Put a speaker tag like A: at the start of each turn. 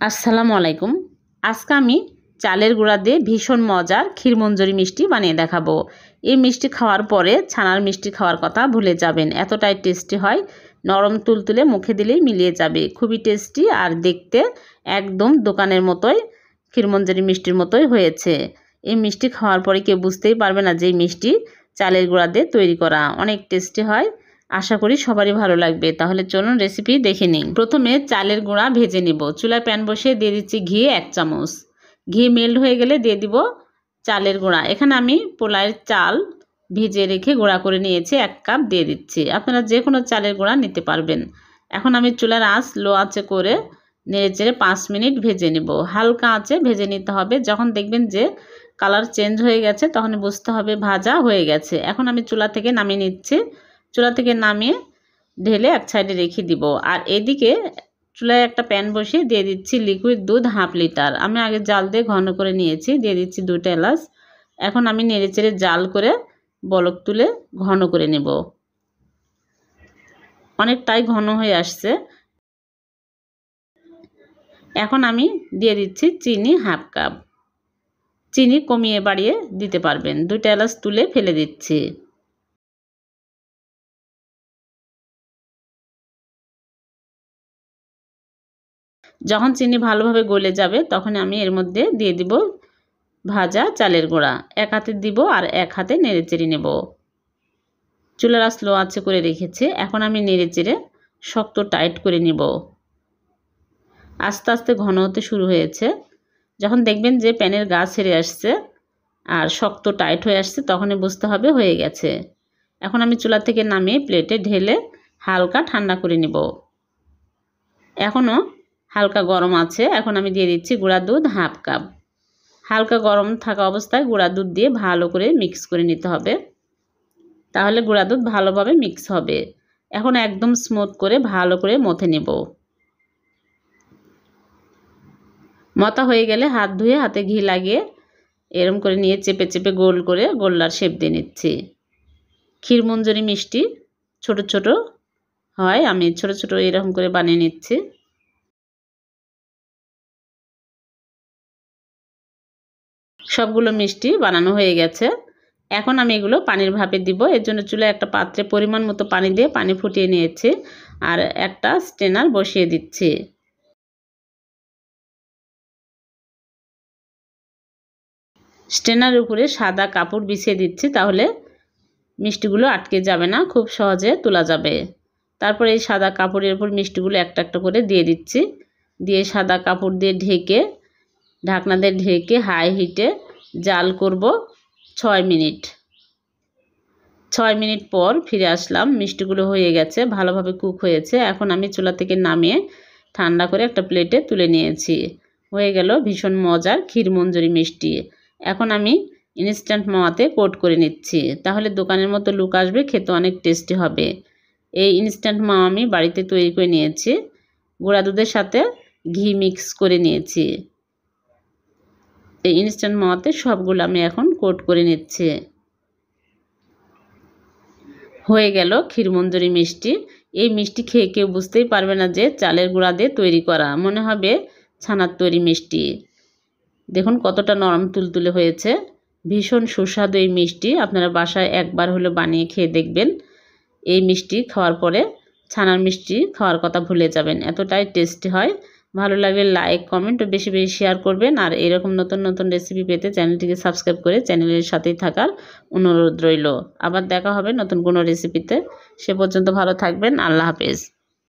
A: আসসালামু আলাইকুম। আজকে আমি চালের গুঁড়া দিয়ে ভীষণ মজার ক্ষীরমঞ্জুরি মিষ্টি বানিয়ে দেখাবো। এই মিষ্টি খাওয়ার পরে ছানার মিষ্টি খাওয়ার কথা ভুলে যাবেন। এতটাই টেস্টি হয়, নরম তুলতুলে মুখে দিলেই মিলিয়ে যাবে। খুবই টেস্টি আর দেখতে একদম দোকানের মতোই ক্ষীরমঞ্জুরি মিষ্টির মতোই হয়েছে। এই মিষ্টি খাওয়ার পরে কেউ বুঝতেই পারবে না যে মিষ্টি চালের গুঁড়া দিয়ে তৈরি করা। অনেক টেস্টি হয় আশা করি সবারই ভালো লাগবে। তাহলে চলুন রেসিপি দেখে নিই। প্রথমে চালের গুঁড়া ভেজে নিব। চুলায় প্যান বসিয়ে দিয়ে দিচ্ছি ঘি এক চামচ। ঘি মেল্ট হয়ে গেলে দিয়ে দিব চালের গুঁড়া। এখানে আমি পোলাইয়ের চাল ভিজে রেখে গুঁড়া করে নিয়েছি, এক কাপ দিয়ে দিচ্ছি। আপনারা যে কোনো চালের গুঁড়া নিতে পারবেন। এখন আমি চুলার আঁচ লো আঁচে করে নেড়ে চেড়ে পাঁচ মিনিট ভেজে নেব। হালকা আঁচে ভেজে নিতে হবে। যখন দেখবেন যে কালার চেঞ্জ হয়ে গেছে, তখন বুঝতে হবে ভাজা হয়ে গেছে। এখন আমি চুলা থেকে নামিয়ে নিচ্ছি। চুলা থেকে নামিয়ে ঢেলে এক সাইডে রেখে দিব। আর এদিকে চুলায় একটা প্যান বসিয়ে দিয়ে দিচ্ছি লিকুইড দুধ হাফ লিটার। আমি আগে জাল দিয়ে ঘন করে নিয়েছি, দিয়ে দিচ্ছি দুটো এলাচ। এখন আমি নেড়ে চেড়ে জাল করে বলক তুলে ঘন করে নেব। অনেকটাই ঘন হয়ে আসছে। এখন আমি দিয়ে দিচ্ছি চিনি হাফ কাপ। চিনি কমিয়ে বাড়িয়ে দিতে পারবেন। দুইটা এলাচ তুলে ফেলে দিচ্ছি। যখন চিনি ভালোভাবে গলে যাবে, তখন আমি এর মধ্যে দিয়ে দিব ভাজা চালের গুঁড়া। এক হাতে দিব আর এক হাতে নেড়ে চেড়ে নেব। চুলার স্লো আছে করে রেখেছি। এখন আমি নেড়ে চেড়ে শক্ত টাইট করে নিব। আস্তে আস্তে ঘন হতে শুরু হয়েছে। যখন দেখবেন যে প্যানের গা ছেড়ে আসছে আর শক্ত টাইট হয়ে আসছে, তখনই বুঝতে হবে হয়ে গেছে। এখন আমি চুলা থেকে নামিয়ে প্লেটে ঢেলে হালকা ঠান্ডা করে নিব। এখনও হালকা গরম আছে। এখন আমি দিয়ে দিচ্ছি গুঁড়া দুধ হাফ কাপ। হালকা গরম থাকা অবস্থায় গুঁড়া দুধ দিয়ে ভালো করে মিক্স করে নিতে হবে। তাহলে গুঁড়া দুধ ভালোভাবে মিক্স হবে। এখন একদম স্মুথ করে ভালো করে মথে নেব। মতা হয়ে গেলে হাত ধুয়ে হাতে ঘি লাগিয়ে এরম করে নিয়ে চেপে চেপে গোল করে গোল্লার শেপ দিয়ে নিচ্ছি। ক্ষীরমঞ্জুরি মিষ্টি ছোট ছোট হয়, আমি ছোট ছোট এরকম করে বানিয়ে নিচ্ছি। সবগুলো মিষ্টি বানানো হয়ে গেছে। এখন আমি এগুলো পানির ভাপে দিব। এর জন্য চুলায় একটা পাত্রে পরিমাণ মতো পানি দিয়ে পানি ফুটিয়ে নিয়েছি আর একটা স্টেনার বসিয়ে দিচ্ছি। স্টেনার উপরে সাদা কাপড় বিছিয়ে দিচ্ছি তাহলে মিষ্টিগুলো আটকে যাবে না, খুব সহজে তোলা যাবে। তারপর এই সাদা কাপড়ের উপর মিষ্টিগুলো একটা একটা করে দিয়ে দিচ্ছি। দিয়ে সাদা কাপড় দিয়ে ঢেকে ঢাকনা দিয়ে ঢেকে হাই হিটে জাল করব ছয় মিনিট। ছয় মিনিট পর ফিরে আসলাম। মিষ্টিগুলো হয়ে গেছে, ভালোভাবে কুক হয়েছে। এখন আমি চুলা থেকে নামিয়ে ঠান্ডা করে একটা প্লেটে তুলে নিয়েছি। হয়ে গেল ভীষণ মজার ক্ষীর মঞ্জুরি মিষ্টি। এখন আমি ইনস্ট্যান্ট মাওয়াতে কোট করে নিচ্ছি। তাহলে দোকানের মতো লুক আসবে, খেতে অনেক টেস্টি হবে। এই ইনস্ট্যান্ট মাওয়া আমি বাড়িতে তৈরি করে নিয়েছি। গুঁড়া দুধের সাথে ঘি মিক্স করে নিয়েছি। এই ইনস্ট্যান্ট মাওয়াতে সবগুলো আমি এখন কোট করে নিচ্ছি। হয়ে গেল ক্ষীরমঞ্জুরি মিষ্টি। এই মিষ্টি খেয়ে কেউ বুঝতেই পারবে না যে চালের গুঁড়া দিয়ে তৈরি করা। মনে হবে ছানার তৈরি মিষ্টি। দেখুন কতটা নরম তুলতুলে হয়েছে। ভীষণ সুস্বাদু এই মিষ্টি। আপনারা বাসায় একবার হলে বানিয়ে খেয়ে দেখবেন। এই মিষ্টি খাওয়ার পরে ছানার মিষ্টি খাওয়ার কথা ভুলে যাবেন। এতটাই টেস্টি হয়। ভালো লাগলে লাইক কমেন্ট বেশি বেশি শেয়ার করবেন। আর এরকম নতুন নতুন রেসিপি পেতে চ্যানেলটিকে সাবস্ক্রাইব করে চ্যানেলের সাথেই থাকার অনুরোধ রইল। আবার দেখা হবে নতুন কোনো রেসিপিতে সে পর্যন্ত ভালো থাকবেন। আল্লাহ হাফেজ।